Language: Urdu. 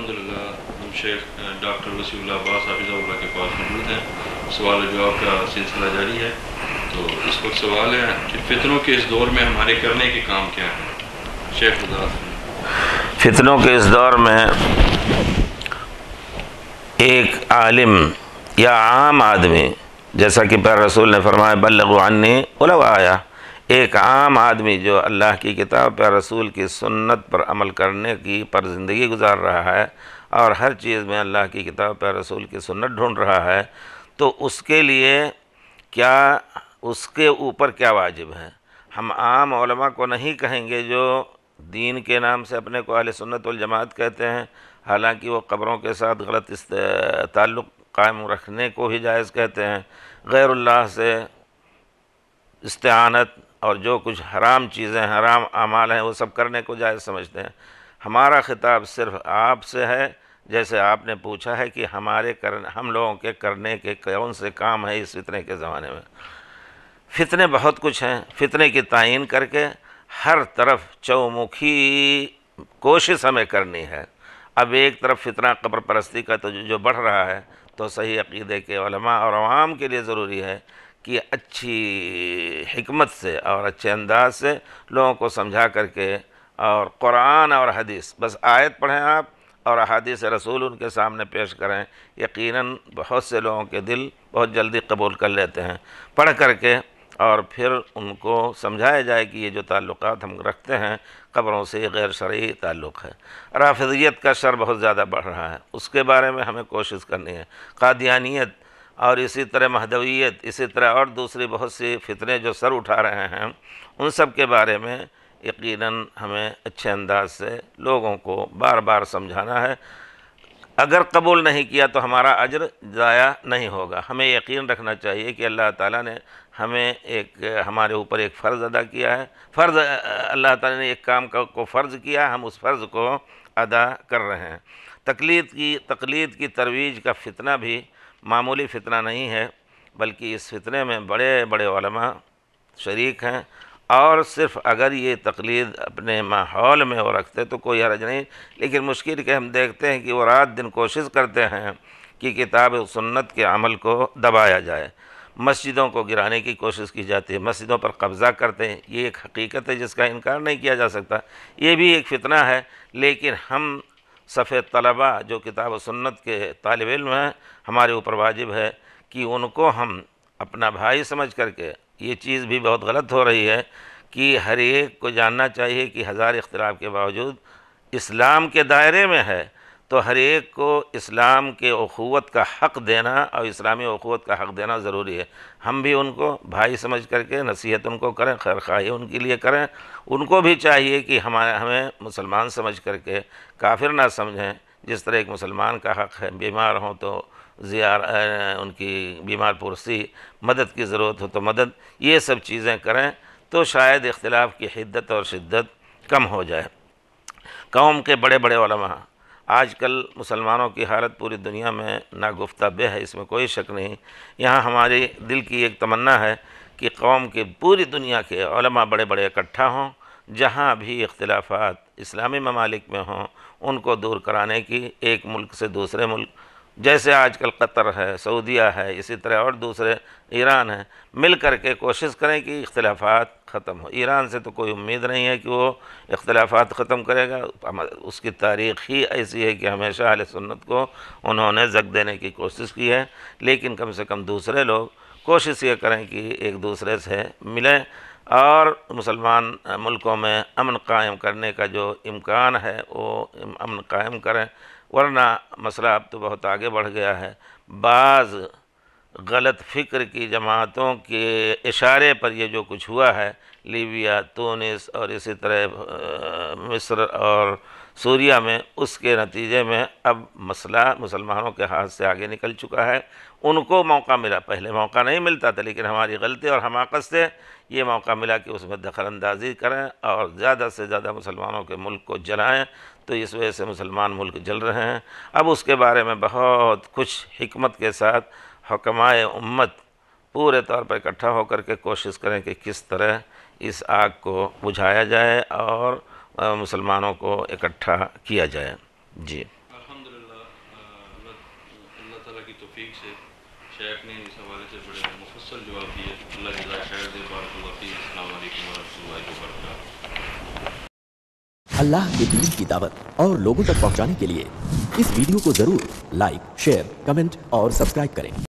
الحمدللہ، ہم شیخ ڈاکٹر وسیع اللہ عباس، حافظہ اللہ کے پاس موجود ہیں۔ سوال و جواب کا سلسلہ جاری ہے۔ تو اس وقت سوال ہے کہ فتنوں کے اس دور میں ہمارے کرنے کے کام کیا ہیں؟ شیخ اداس فتنوں کے اس دور میں ایک عالم یا عام آدمی، جیسا کہ پیر رسول نے فرمایا بلغ عنی اولو آیا۔ ایک عام آدمی جو اللہ کی کتاب پر رسول کی سنت پر عمل کرنے کی پر زندگی گزار رہا ہے اور ہر چیز میں اللہ کی کتاب پر رسول کی سنت ڈھونڈ رہا ہے، تو اس کے لیے کیا اس کے اوپر کیا واجب ہے؟ ہم عام علماء کو نہیں کہیں گے جو دین کے نام سے اپنے کو اہل سنت والجماعت کہتے ہیں، حالانکہ وہ قبروں کے ساتھ غلط تعلق قائم رکھنے کو ہی جائز کہتے ہیں۔ غیر اللہ سے استعانت اور جو کچھ حرام چیزیں حرام اعمال ہیں، وہ سب کرنے کو جائز سمجھتے ہیں۔ ہمارا خطاب صرف آپ سے ہے، جیسے آپ نے پوچھا ہے کہ ہمارے کرنے ہم لوگوں کے کرنے کے کون سے کام ہیں اس فتنے کے زمانے میں۔ فتنے بہت کچھ ہیں، فتنے کی تعین کر کے ہر طرف چومکھی کوشش ہمیں کرنی ہے۔ اب ایک طرف فتنہ قبر پرستی کا تو جو بڑھ رہا ہے، تو صحیح عقیدے کے علماء اور عوام کے لیے ضروری ہے کی اچھی حکمت سے اور اچھے انداز سے لوگوں کو سمجھا کر کے اور قرآن اور حدیث، بس آیت پڑھیں آپ اور احادیث رسول ان کے سامنے پیش کریں۔ یقیناً بہت سے لوگوں کے دل بہت جلدی قبول کر لیتے ہیں۔ پڑھ کر کے اور پھر ان کو سمجھایا جائے کہ یہ جو تعلقات ہم رکھتے ہیں قبروں سے غیر شرعی تعلق ہے۔ رافضیت کا شر بہت زیادہ بڑھ رہا ہے۔ اس کے بارے میں ہمیں کوشش کرنی ہے۔ قادیانیت اور اسی طرح مہدویت، اسی طرح اور دوسری بہت سی فتنے جو سر اٹھا رہے ہیں، ان سب کے بارے میں یقیناً ہمیں اچھے انداز سے لوگوں کو بار بار سمجھانا ہے۔ اگر قبول نہیں کیا تو ہمارا عجر ضائع نہیں ہوگا۔ ہمیں یقین رکھنا چاہیے کہ اللہ تعالیٰ نے ہمیں ایک، ہمارے اوپر ایک فرض ادا کیا ہے۔ فرض، اللہ تعالیٰ نے ایک کام کو فرض کیا، ہم اس فرض کو ادا کر رہے ہیں۔ تقلید کی تقلید کی ترویج کا فتنہ بھی معمولی فتنہ نہیں ہے، بلکہ اس فتنے میں بڑے بڑے علماء شریک ہیں۔ اور صرف اگر یہ تقلید اپنے ماحول میں وہ رکھتے تو کوئی حرج نہیں، لیکن مشکل کہ ہم دیکھتے ہیں کہ وہ رات دن کوشش کرتے ہیں کہ کتاب سنت کے عمل کو دبایا جائے۔ مسجدوں کو گرانے کی کوشش کی جاتی ہے، مسجدوں پر قبضہ کرتے ہیں۔ یہ ایک حقیقت ہے جس کا انکار نہیں کیا جا سکتا۔ یہ بھی ایک فتنہ ہے، لیکن ہم سفید طلبہ جو کتاب و سنت کے طالب علم ہیں، ہمارے اوپر واجب ہے کہ ان کو ہم اپنا بھائی سمجھ کر کے، یہ چیز بھی بہت غلط ہو رہی ہے کہ ہر ایک کو جاننا چاہیے کہ ہزار اختلاف کے باوجود اسلام کے دائرے میں ہے۔ تو ہر ایک کو اسلام کے اخوت کا حق دینا اور اسلامی اخوت کا حق دینا ضروری ہے۔ ہم بھی ان کو بھائی سمجھ کر کے نصیحت ان کو کریں خیرخواہی ان کے لیے کریں۔ ان کو بھی چاہیے کہ ہمارے، ہمیں مسلمان سمجھ کر کے کافر نہ سمجھیں۔ جس طرح ایک مسلمان کا حق ہے، بیمار ہوں تو زیار ان کی بیمار پرسی مدد کی ضرورت ہو تو مدد، یہ سب چیزیں کریں تو شاید اختلاف کی حدت اور شدت کم ہو جائے۔ قوم کے بڑے بڑے علماء آج کل مسلمانوں کی حالت پوری دنیا میں ناگفتہ بے ہے، اس میں کوئی شک نہیں۔ یہاں ہمارے دل کی ایک تمنا ہے کہ قوم کے پوری دنیا کے علماء بڑے بڑے اکٹھا ہوں، جہاں بھی اختلافات اسلامی ممالک میں ہوں، ان کو دور کرانے کی ایک ملک سے دوسرے ملک جیسے آج کل قطر ہے، سعودیہ ہے، اسی طرح اور دوسرے ایران ہیں، مل کر کے کوشش کریں کہ اختلافات ختم ہو۔ ایران سے تو کوئی امید نہیں ہے کہ وہ اختلافات ختم کرے گا۔ اس کی تاریخ ہی ایسی ہے کہ ہمیشہ اہل سنت کو انہوں نے زگ دینے کی کوشش کی ہے، لیکن کم سے کم دوسرے لوگ کوشش یہ کریں کہ ایک دوسرے سے ملیں۔ اور مسلمان ملکوں میں امن قائم کرنے کا جو امکان ہے، وہ امن قائم کریں، ورنہ مسئلہ اب تو بہت آگے بڑھ گیا ہے۔ بعض غلط فکر کی جماعتوں کے اشارے پر یہ جو کچھ ہوا ہے، لیبیا، تونس اور اسی طرح، مصر اور سوریا میں اس کے نتیجے میں اب مسئلہ مسلمانوں کے ہاتھ سے آگے نکل چکا ہے۔ ان کو موقع ملا۔ پہلے موقع نہیں ملتا تھا، لیکن ہماری غلطی اور حماقت سے یہ موقع ملا کہ اس میں دخل اندازی کریں اور زیادہ سے زیادہ مسلمانوں کے ملک کو جلائیں۔ تو اس وجہ سے مسلمان ملک جل رہے ہیں۔ اب اس کے بارے میں بہت کچھ حکمت کے ساتھ حکمائے امت پورے طور پر اکٹھا ہو کر کے کوشش کریں کہ کس طرح اس آگ کو بجھایا جائے اور مسلمانوں کو اکٹھا کیا جائے۔ جی۔ اللہ کے دین کی دعوت اور لوگوں تک پہنچانے کے لیے اس ویڈیو کو ضرور لائک شیئر کمنٹ اور سبسکرائب کریں۔